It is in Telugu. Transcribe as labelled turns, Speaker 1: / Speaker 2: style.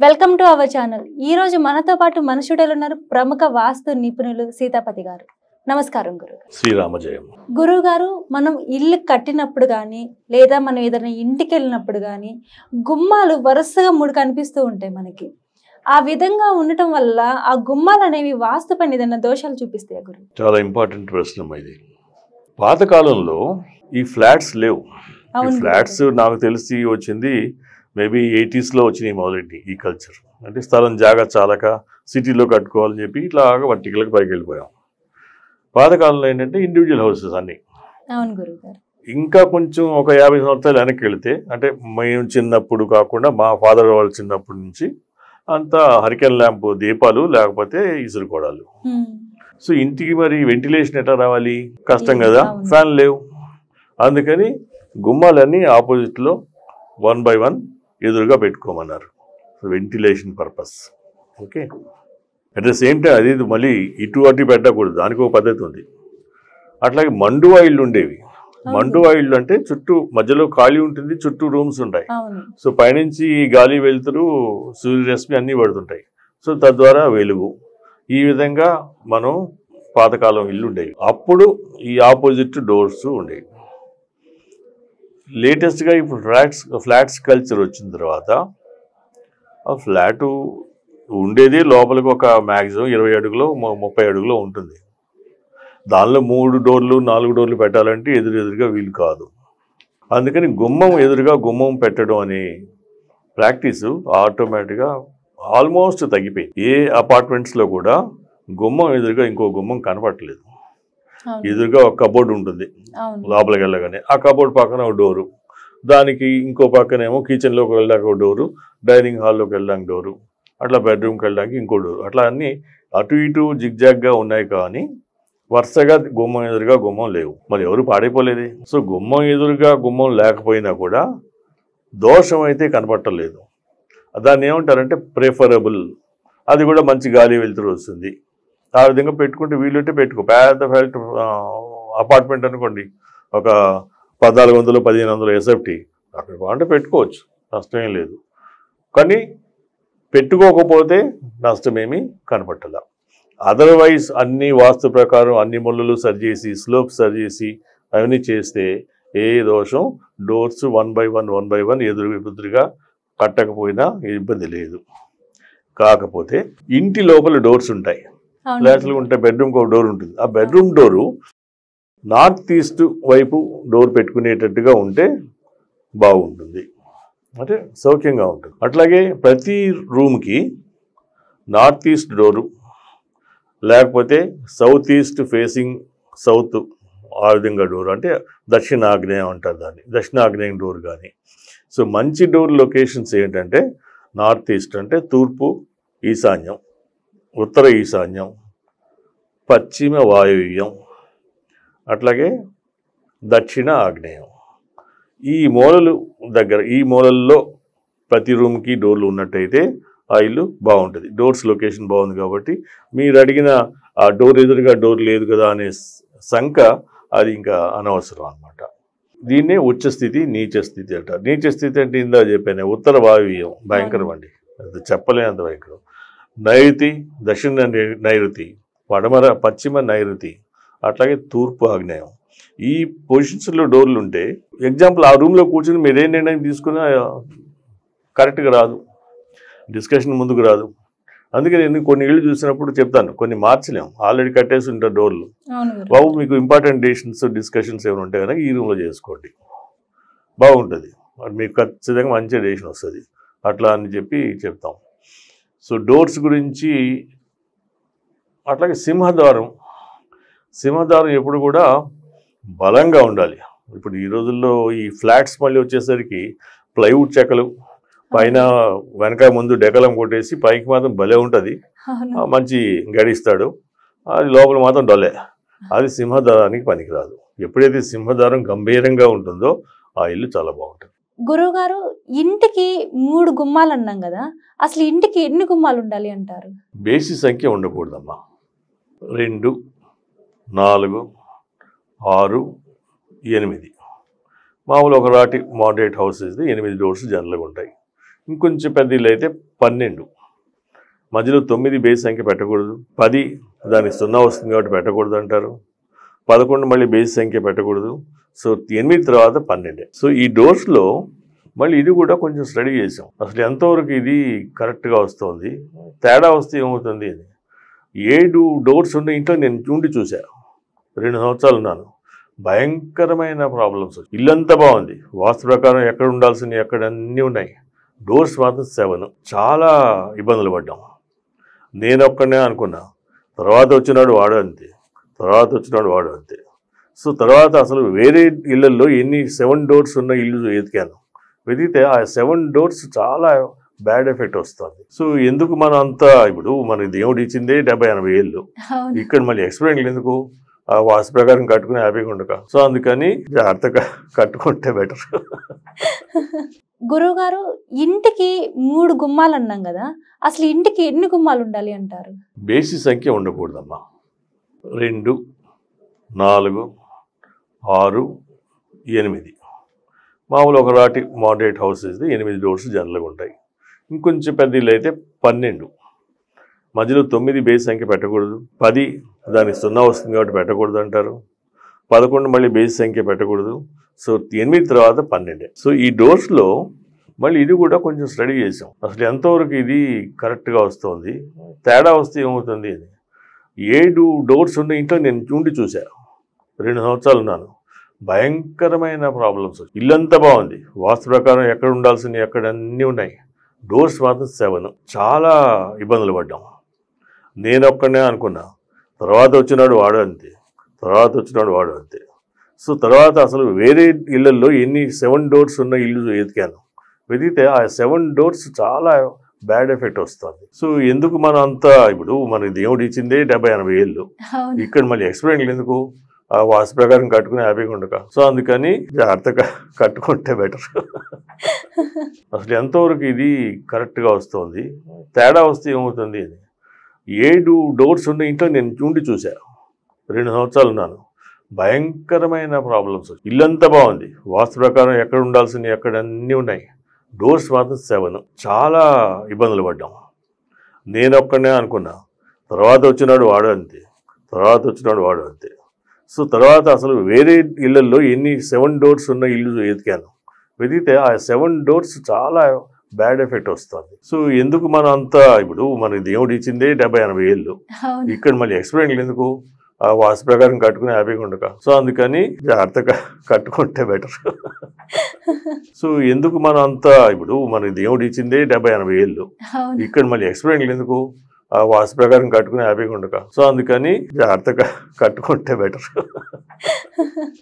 Speaker 1: Welcome to our channel. ఈ రోజు మనతో పాటు మన స్టూడియోలో ఉన్నారు ప్రముఖ వాస్తు నిపుణులు సీతాపతి గారు. నమస్కారం గురుగారు
Speaker 2: శ్రీరామజయం
Speaker 1: గురువు గారు మనం ఇల్లు కట్టినప్పుడు కానీ లేదా మనం ఏదైనా ఇంటికి వెళ్ళినప్పుడు కానీ గుమ్మాలు వరుసగా మూడు కనిపిస్తూ ఉంటాయి మనకి. ఆ విధంగా ఉండటం వల్ల ఆ గుమ్మాలు అనేవి వాస్తు పని ఏదైనా దోషాలు చూపిస్తాయి గురువు
Speaker 2: చాలా ఇంపార్టెంట్ ప్రశ్న ఇది. పాతకాలంలో ఈ ఫ్లాట్స్ లేవు. ఫ్లాట్స్ నాకు తెలిసి వచ్చింది మేబీ ఎయిటీస్లో వచ్చినాయి మొదలెట్టి ఈ కల్చర్ అంటే స్థలం జాగా చాలక సిటీలో కట్టుకోవాలని చెప్పి ఇట్లా వర్టికల్కి పైకి వెళ్ళిపోయాం. పాతకాలంలో ఏంటంటే ఇండివిజువల్ హౌసెస్ అన్నీ. ఇంకా కొంచెం ఒక యాభై సంవత్సరాలు వెనక్కి వెళితే అంటే మేము చిన్నప్పుడు కాకుండా మా ఫాదర్ వాళ్ళు చిన్నప్పటి నుంచి అంతా హరికెన్ ల్యాంప్ దీపాలు లేకపోతే ఇసురుకోవడాలు
Speaker 1: హ్మ్.
Speaker 2: సో ఇంటికి మరి వెంటిలేషన్ ఎట్లా రావాలి? కష్టం కదా. ఫ్యాన్ లేవు. అందుకని గుమ్మాలన్నీ ఆపోజిట్లో వన్ బై వన్ ఎదురుగా పెట్టుకోమన్నారు. Ventilation purpose okay at the same time అది మళ్ళీ ఇటు అటు పెట్టకూడదు. దానికి ఒక పద్ధతి ఉంది. అట్లాగే మండువా ఇళ్ళు ఉండేవి. మండువా ఇళ్ళు అంటే చుట్టూ మధ్యలో ఖాళీ ఉంటుంది చుట్టూ రూమ్స్ ఉంటాయి. సో పైనుంచి ఈ గాలి వెలుతురు సూర్యరశ్మి అన్నీ పడుతుంటాయి. సో తద్వారా వెలుగు. ఈ విధంగా మనం పాతకాలం ఇల్లు ఉండేవి. అప్పుడు ఈ ఆపోజిట్ డోర్స్ ఉండేవి. లేటెస్ట్గా ఇప్పుడు ఫ్లాట్స్ ఫ్లాట్స్ కల్చర్ వచ్చిన తర్వాత ఆ ఫ్లాటు ఉండేది లోపలికి ఒక మ్యాక్సిమం ఇరవై అడుగులో ముప్పై అడుగులో ఉంటుంది. దానిలో మూడు డోర్లు నాలుగు డోర్లు పెట్టాలంటే ఎదురు ఎదురుగా వీలు కాదు. అందుకని గుమ్మం ఎదురుగా గుమ్మం పెట్టడం అనే ప్రాక్టీస్ ఆటోమేటిక్గా ఆల్మోస్ట్ తగ్గిపోయింది. ఏ అపార్ట్మెంట్స్లో కూడా గుమ్మం ఎదురుగా ఇంకో గుమ్మం కనపడట్లేదు. ఎదురుగా ఒక కబోర్డ్ ఉంటుంది. లోపలికి వెళ్ళగానే ఆ కబోర్డ్ పక్కన ఒక డోరు. దానికి ఇంకో పక్కనేమో కిచెన్లోకి వెళ్ళడానికి ఒక డోరు డైనింగ్ హాల్లోకి వెళ్ళడానికి డోరు అట్లా బెడ్రూమ్కి వెళ్ళడానికి ఇంకో డోరు. అట్లా అన్నీ అటు ఇటు జిగ్జాగ్గా ఉన్నాయి కానీ వరుసగా గుమ్మం ఎదురుగా గుమ్మం లేవు. మరి ఎవరు పాడైపోలేదు? సో గుమ్మం ఎదురుగా గుమ్మం లేకపోయినా కూడా దోషం అయితే కనపట్టలేదు. దాన్ని ఏమంటారంటే ప్రిఫరబుల్ అది కూడా మంచి గాలి వెళ్తురు వస్తుంది. ఆ విధంగా పెట్టుకుంటే వీలుంటే పెట్టుకో. పెద్ద ఫ్లాట్ అపార్ట్మెంట్ అనుకోండి. ఒక పద్నాలుగు వందలు పదిహేను వందలు ఎస్ఎఫ్టీ అక్కడ బాగుంటే పెట్టుకోవచ్చు. నష్టమేం లేదు. కానీ పెట్టుకోకపోతే నష్టమేమీ కనపట్టల. అదర్వైజ్ అన్ని వాస్తు ప్రకారం అన్ని ముళ్ళలు సరిచేసి స్లోప్ సరిచేసి అవన్నీ చేస్తే ఏ దోషం? Doors one by one one by one ఎదురు ఎదురుగా కట్టకపోయినా ఇబ్బంది లేదు. కాకపోతే ఇంటి లోపల డోర్స్ ఉంటాయి. ఫ్లాట్స్లో ఉంటే బెడ్రూమ్కి ఒక డోర్ ఉంటుంది. ఆ బెడ్రూమ్ డోరు నార్త్ ఈస్ట్ వైపు డోర్ పెట్టుకునేటట్టుగా ఉంటే బాగుంటుంది. అంటే సౌఖ్యంగా ఉంటుంది. అట్లాగే ప్రతి రూమ్కి నార్త్ ఈస్ట్ డోరు లేకపోతే సౌత్ ఈస్ట్ ఫేసింగ్ సౌత్ ఆ విధంగా డోర్ అంటే దక్షిణాగ్నేయం అంటారు దాన్ని దక్షిణాగ్నేయం డోర్ కానీ. సో మంచి డోర్ లొకేషన్స్ ఏంటంటే నార్త్ ఈస్ట్ అంటే తూర్పు ఈశాన్యం. ఉత్తర ఈశాన్యం పశ్చిమ వాయువ్యం అట్లాగే దక్షిణ ఆగ్నేయం. ఈ మూలలు దగ్గర ఈ మూలల్లో ప్రతి రూమ్కి డోర్లు ఉన్నట్టయితే ఆ ఇల్లు బాగుంటుంది. డోర్స్ లొకేషన్ బాగుంది కాబట్టి మీరు అడిగిన ఆ డోర్ ఎదురుగా డోర్ లేదు కదా అనే శంక అది ఇంకా అనవసరం అన్నమాట. దీన్నే ఉచ్చ స్థితి నీచ స్థితి అంటారు. నీచ స్థితి అంటే ఇందా చెప్పాను ఉత్తర వాయువ్యం. భయంకరం అండి. అది చెప్పలేనంత భయంకరం. నైరుతి దక్షిణ నైరుతి పడమర పశ్చిమ నైరుతి అట్లాగే తూర్పు ఆగ్నేయం. ఈ పొజిషన్స్లో డోర్లు ఉంటే ఎగ్జాంపుల్ ఆ రూమ్లో కూర్చుని మీరు ఏ నిర్ణయం తీసుకున్నా కరెక్ట్గా రాదు. డిస్కషన్ ముందుకు రాదు. అందుకే నేను కొన్ని ఇళ్ళు చూసినప్పుడు చెప్తాను. కొన్ని మార్చలేం. ఆల్రెడీ కట్టేసి ఉంటారు డోర్లు. బాబు మీకు ఇంపార్టెంట్ డెసిషన్స్ డిస్కషన్స్ ఏమైనా ఉంటే కనుక ఈ రూమ్లో చేసుకోండి. బాగుంటుంది. మీకు ఖచ్చితంగా మంచి డెసిషన్ వస్తుంది. అట్లా అని చెప్పి చెప్తాం. సో డోర్స్ గురించి అట్లాగే సింహద్వారం సింహద్వారం ఎప్పుడు కూడా బలంగా ఉండాలి. ఇప్పుడు ఈ రోజుల్లో ఈ ఫ్లాట్స్ మళ్ళీ వచ్చేసరికి ప్లైవుడ్ చెక్కలు పైన వెనక ముందు డెకలం కొట్టేసి పైకి మాత్రం భలే ఉంటుంది. మంచి గడిస్తాడు. అది లోపల మాత్రం డొల్లే. అది సింహద్వారానికి పనికిరాదు. ఎప్పుడైతే సింహద్వారం గంభీరంగా ఉంటుందో ఆ ఇల్లు చాలా బాగుంటుంది.
Speaker 1: గురువు గారు ఇంటికి మూడు గుమ్మాలు అన్నాం కదా అసలు ఇంటికి ఎన్ని గుమ్మాలు ఉండాలి అంటారు?
Speaker 2: బేసి సంఖ్య ఉండకూడదమ్మా. రెండు నాలుగు ఆరు ఎనిమిది. మామూలు ఒక రాటి మోడరేట్ హౌసెస్ ఎనిమిది డోర్స్ జనరల్గా ఉంటాయి. ఇంకొంచెం పెద్ద ఇల్లు అయితే పన్నెండు. మధ్యలో తొమ్మిది బేస్ సంఖ్య పెట్టకూడదు. పది దానికి సున్నా వస్తుంది కాబట్టి పెట్టకూడదు అంటారు. పదకొండు మళ్ళీ బేస్ సంఖ్య పెట్టకూడదు. సో ఎనిమిది తర్వాత పన్నెండే. సో ఈ డోర్స్లో మళ్ళీ ఇది కూడా కొంచెం స్టడీ చేసాం. అసలు ఎంతవరకు ఇది కరెక్ట్గా వస్తుంది? తేడా వస్తే ఏమవుతుంది అని. ఏడు డోర్స్ ఉన్న ఇంట్లో నేను చూండి చూశాను రెండు సంవత్సరాలు ఉన్నాను. భయంకరమైన ప్రాబ్లమ్స్ ఇల్లంతా బాగుంది. వాస్తు ప్రకారం ఎక్కడ ఉండాల్సినవి ఎక్కడ అన్నీ ఉన్నాయి. డోర్స్ మాత్రం సెవెన్. చాలా ఇబ్బందులు పడ్డాం. నేను ఒక్కనే అనుకున్నా. తర్వాత వచ్చినాడు వాడు అంతే. తర్వాత వచ్చినాడు వాడు అంతే. సో తర్వాత అసలు వేరే ఇళ్ళల్లో ఎన్ని సెవెన్ డోర్స్ ఉన్న ఇల్లు ఎతికాను వెతికితే ఆ సెవెన్ డోర్స్ చాలా బ్యాడ్ ఎఫెక్ట్ వస్తుంది. సో ఎందుకు మనం అంతా ఇప్పుడు మన దేవుడు ఇచ్చిందే డెబ్బై ఎనభై ఏళ్ళు. ఇక్కడ మళ్ళీ ఎక్స్పెరిమెంట్లు ఎందుకు? ఆ వాస్తు ప్రకారం కట్టుకుని హ్యాపీగా ఉండక. సో అందుకని జాగ్రత్తగా కట్టుకుంటే బెటర్.
Speaker 1: గురువు గారు ఇంటికి మూడు గుమ్మాలు అన్నాం కదా అసలు ఇంటికి ఎన్ని గుమ్మాలు ఉండాలి అంటారు?
Speaker 2: బేసి సంఖ్య ఉండకూడదమ్మా. రెండు నాలుగు ఆరు ఎనిమిది. మామూలు ఒక రాటి మోడరేట్ హౌసెస్ ఎనిమిది డోర్స్ జనరల్గా ఉంటాయి. ఇంకొంచెం పెద్ద ఇల్లు అయితే పన్నెండు. మధ్యలో తొమ్మిది బేస్ సంఖ్య పెట్టకూడదు. పది దానికి సున్నా వస్తుంది కాబట్టి పెట్టకూడదు అంటారు. పదకొండు మళ్ళీ బేస్ సంఖ్య పెట్టకూడదు. సో ఎనిమిది తర్వాత పన్నెండే. సో ఈ డోర్స్లో మళ్ళీ ఇది కూడా కొంచెం స్టడీ చేసాం. అసలు ఎంతవరకు ఇది కరెక్ట్గా వస్తుంది? తేడా వస్తే ఏమవుతుంది అని. ఏడు డోర్స్ ఉన్న ఇంట్లో నేను చూండి చూశాను రెండు సంవత్సరాలు ఉన్నాను. భయంకరమైన ప్రాబ్లమ్స్ ఇల్లంతా బాగుంది. వాస్తు ప్రకారం ఎక్కడ ఉండాల్సినవి ఎక్కడ అన్నీ ఉన్నాయి. డోర్స్ మాత్రం సెవెన్. చాలా ఇబ్బందులు పడ్డాం. నేను ఒక్కనే అనుకున్నా. తర్వాత వచ్చినాడు వాడు అంతే. తర్వాత వచ్చినాడు వాడు అంతే. సో తర్వాత అసలు వేరే ఇళ్ళల్లో ఎన్ని సెవెన్ డోర్స్ ఉన్న ఇల్లు ఎతికాను వెతికితే ఆ సెవెన్ డోర్స్ చాలా బ్యాడ్ ఎఫెక్ట్ వస్తుంది. సో ఎందుకు మనం అంతా ఇప్పుడు మన దేవుడు ఇచ్చిందే డెబ్బై ఎనభై ఏళ్ళు. ఇక్కడ మళ్ళీ ఎక్స్పెరిమెంట్లు ఎందుకు? ఆ వాస్తు ప్రకారం కట్టుకుని హ్యాపీగా ఉండక. సో అందుకని జాగ్రత్తగా కట్టుకుంటే బెటర్. అసలు ఎంతవరకు ఇది కరెక్ట్గా వస్తుంది? తేడా వస్తే ఏమవుతుంది అని. ఏడు డోర్స్ ఉన్న ఇంట్లో నేను చూండి చూసా రెండు సంవత్సరాలు ఉన్నాను. భయంకరమైన ప్రాబ్లమ్స్. ఇల్లంతా బాగుంది. వాస్తు ప్రకారం ఎక్కడ ఉండాల్సినవి ఎక్కడ అన్నీ ఉన్నాయి. డోర్స్ మాత్రం సెవెన్. చాలా ఇబ్బందులు పడ్డాం. నేను ఒక్కనే అనుకున్నా. తర్వాత వచ్చినాడు వాడు అంతే. తర్వాత వచ్చినాడు వాడు అంతే. సో తర్వాత అసలు వేరే ఇళ్ళల్లో ఎన్ని సెవెన్ డోర్స్ ఉన్న ఇల్లు ఎతికాను వెతికితే ఆ సెవెన్ డోర్స్ చాలా బ్యాడ్ ఎఫెక్ట్ వస్తుంది. సో ఎందుకు మనం అంతా ఇప్పుడు మన దేవుడు ఇచ్చిందే డెబ్బై ఎనభై ఏళ్ళు. ఇక్కడ మళ్ళీ ఎక్స్పెరిమెంట్లు ఎందుకు? ఆ వాస్తు ప్రకారం కట్టుకుని హ్యాపీగా ఉండక. సో అందుకని జాగ్రత్తగా కట్టుకుంటే బెటర్. సో ఎందుకు మనం అంతా ఇప్పుడు మన దేవుడు ఇచ్చిందే డెబ్బై ఎనభై ఏళ్ళు. ఇక్కడ మళ్ళీ ఎక్స్పెరిమెంట్లు ఎందుకు? ఆ వాస్తు ప్రకారం కట్టుకుని హ్యాపీగా ఉండక. సో అందుకని జాగ్రత్తగా కట్టుకుంటే బెటర్.